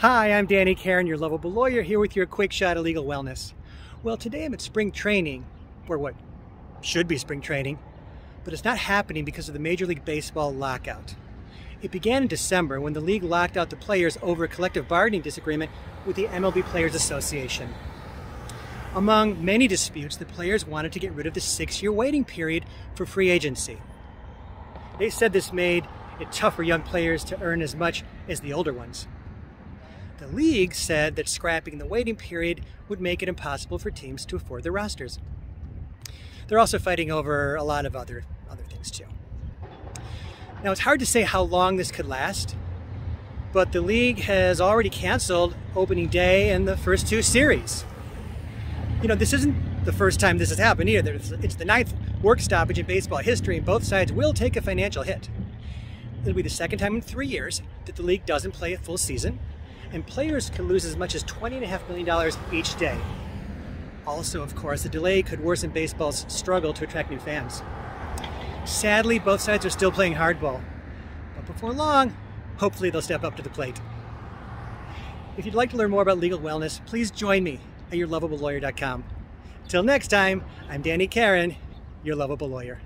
Hi, I'm Danny Karon, your lovable lawyer, here with your quick shot of legal wellness. Well, today I'm at spring training, or what should be spring training, but it's not happening because of the Major League Baseball lockout. It began in December when the league locked out the players over a collective bargaining disagreement with the MLB Players Association. Among many disputes, the players wanted to get rid of the six year waiting period for free agency. They said this made it tough for young players to earn as much as the older ones. The league said that scrapping the waiting period would make it impossible for teams to afford their rosters. They're also fighting over a lot of other, other things too. Now it's hard to say how long this could last, but the league has already canceled opening day and the first two series. You know, this isn't the first time this has happened either. It's the ninth work stoppage in baseball history, and both sides will take a financial hit. It'll be the second time in three years that the league doesn't play a full season, and players could lose as much as $20.5 million each day. Also, of course, the delay could worsen baseball's struggle to attract new fans. Sadly, both sides are still playing hardball, but before long, hopefully they'll step up to the plate. If you'd like to learn more about legal wellness, please join me at yourlovablelawyer.com. Till next time, I'm Danny Karon, your lovable lawyer.